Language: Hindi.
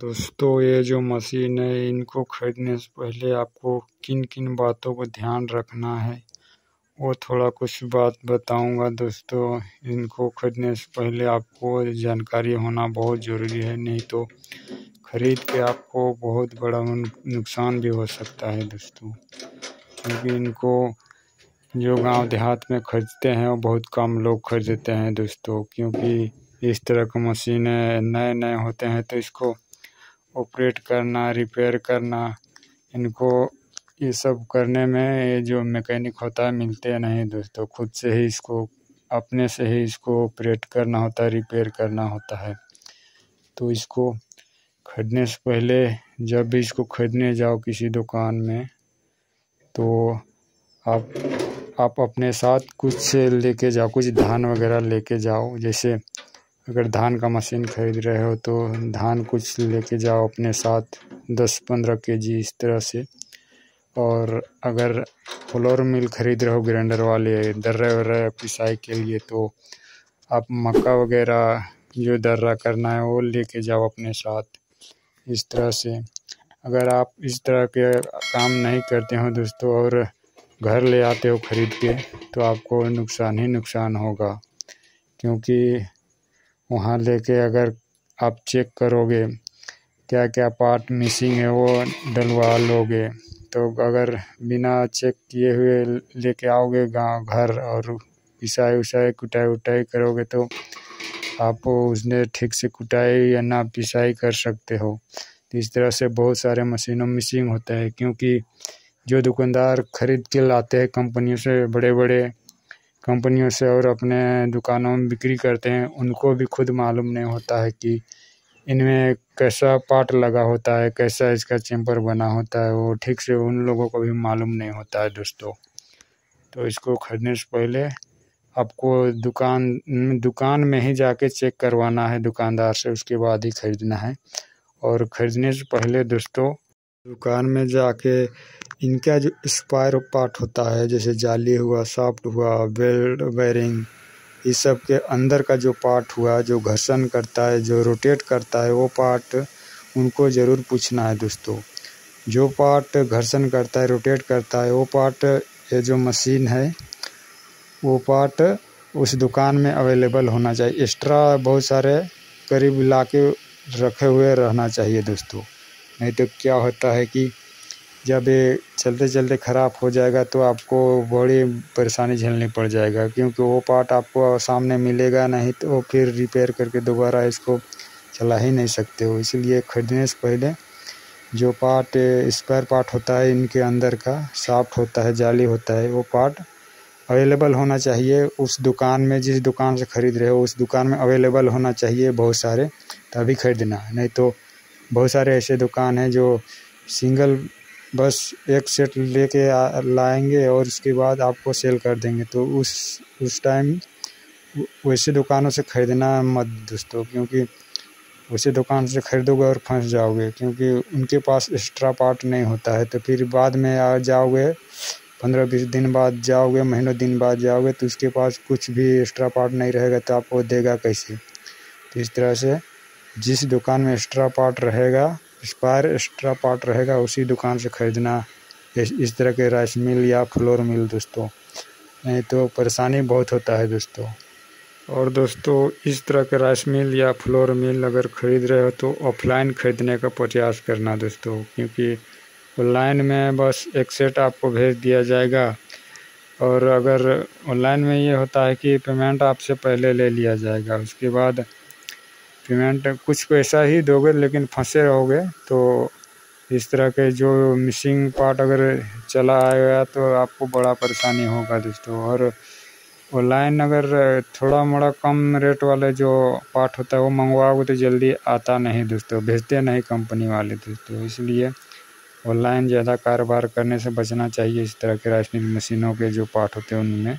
दोस्तों, ये जो मशीन है, इनको खरीदने से पहले आपको किन किन बातों को ध्यान रखना है, वो थोड़ा कुछ बात बताऊँगा दोस्तों। इनको खरीदने से पहले आपको जानकारी होना बहुत ज़रूरी है, नहीं तो खरीद के आपको बहुत बड़ा नुकसान भी हो सकता है दोस्तों। क्योंकि इनको जो गाँव देहात में खरीदते हैं, वो बहुत कम लोग खरीदते हैं दोस्तों, क्योंकि इस तरह का मशीनें नए नए होते हैं तो इसको ऑपरेट करना रिपेयर करना, इनको ये सब करने में ये जो मैकेनिक होता है, मिलते नहीं दोस्तों। खुद से ही इसको, अपने से ही इसको ऑपरेट करना होता है रिपेयर करना होता है। तो इसको खरीदने से पहले, जब भी इसको खरीदने जाओ किसी दुकान में तो आप आप अपने साथ कुछ लेके जाओ, कुछ धान वगैरह लेके जाओ। जैसे अगर धान का मशीन खरीद रहे हो तो धान कुछ लेके जाओ अपने साथ दस पंद्रह के जी इस तरह से। और अगर फ्लोर मिल खरीद रहे हो, ग्राइंडर वाले, दर्रे वर्रे पिसाई के लिए तो आप मक्का वगैरह जो दर्रा करना है, वो लेके जाओ अपने साथ, इस तरह से। अगर आप इस तरह के काम नहीं करते हो दोस्तों और घर ले आते हो खरीद के तो आपको नुकसान ही नुकसान होगा, क्योंकि वहाँ लेके अगर आप चेक करोगे क्या क्या पार्ट मिसिंग है वो डलवा लोगे। तो अगर बिना चेक किए हुए लेके आओगे गाँव, घर और पिसाई उसाई, कुटाई उटाई करोगे तो आप उसने ठीक से कुटाई या ना पिसाई कर सकते हो। तो इस तरह से बहुत सारे मशीनों मिसिंग होता है, क्योंकि जो दुकानदार खरीद के लाते हैं कंपनियों से बड़े बड़े कंपनियों से और अपने दुकानों में बिक्री करते हैं, उनको भी खुद मालूम नहीं होता है कि इनमें कैसा पार्ट लगा होता है, कैसा इसका चैम्पर बना होता है, वो ठीक से उन लोगों को भी मालूम नहीं होता है दोस्तों। तो इसको खरीदने से पहले आपको दुकान दुकान में ही जाके चेक करवाना है, दुकानदार से, उसके बाद ही खरीदना है। और ख़रीदने से पहले दोस्तों, दुकान में जाके इनका जो स्पायर पार्ट होता है, जैसे जाली हुआ सॉफ्ट हुआ बेल्ट बेरिंग इस सब के अंदर का जो पार्ट हुआ, जो घर्षण करता है, जो रोटेट करता है, वो पार्ट उनको ज़रूर पूछना है दोस्तों। जो पार्ट घर्षण करता है रोटेट करता है, वो पार्ट ये जो मशीन है, वो पार्ट उस दुकान में अवेलेबल होना चाहिए। एक्स्ट्रा बहुत सारे करीब ला रखे हुए रहना चाहिए दोस्तों। नहीं तो क्या होता है कि जब ये चलते चलते ख़राब हो जाएगा तो आपको बड़ी परेशानी झेलनी पड़ जाएगा, क्योंकि वो पार्ट आपको सामने मिलेगा नहीं तो फिर रिपेयर करके दोबारा इसको चला ही नहीं सकते हो। इसीलिए ख़रीदने से पहले जो पार्ट स्पेयर पार्ट होता है इनके अंदर का साफ्ट होता है, जाली होता है, वो पार्ट अवेलेबल होना चाहिए। उस दुकान में, जिस दुकान से ख़रीद रहे हो, उस दुकान में अवेलेबल होना चाहिए बहुत सारे, तभी ख़रीदना। नहीं तो बहुत सारे ऐसे दुकान हैं जो सिंगल बस एक सेट लेके लाएँगे और उसके बाद आपको सेल कर देंगे। तो उस उस टाइम वैसे दुकानों से ख़रीदना मत दोस्तों, क्योंकि वैसे दुकान से ख़रीदोगे और फंस जाओगे, क्योंकि उनके पास एक्स्ट्रा पार्ट नहीं होता है। तो फिर बाद में आ जाओगे, पंद्रह बीस दिन बाद जाओगे, महीनों दिन बाद जाओगे तो उसके पास कुछ भी एक्स्ट्रा पार्ट नहीं रहेगा तो आपको देगा कैसे? तो इस तरह से जिस दुकान में एक्स्ट्रा पार्ट रहेगा एक्सपायर एक्स्ट्रा पार्ट रहेगा उसी दुकान से ख़रीदना। इस तरह के राइस मिल या फ्लोर मिल दोस्तों। नहीं तो परेशानी बहुत होता है दोस्तों। और दोस्तों, इस तरह के राइस मिल या फ्लोर मिल अगर ख़रीद रहे हो तो ऑफलाइन ख़रीदने का प्रयास करना दोस्तों, क्योंकि ऑनलाइन में बस एक सेट आपको भेज दिया जाएगा। और अगर ऑनलाइन में ये होता है कि पेमेंट आपसे पहले ले लिया जाएगा, उसके बाद पेमेंट कुछ पैसा ही दोगे, लेकिन फंसे रहोगे। तो इस तरह के जो मिसिंग पार्ट अगर चला आएगा तो आपको बड़ा परेशानी होगा दोस्तों। और ऑनलाइन अगर थोड़ा मोड़ा कम रेट वाले जो पार्ट होता है, वो मंगवाओगे तो जल्दी आता नहीं दोस्तों। भेजते नहीं कंपनी वाले दोस्तों। इसलिए ऑनलाइन ज़्यादा कारोबार करने से बचना चाहिए इस तरह के मिल मशीनों के जो पार्ट होते हैं उनमें।